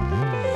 Bye.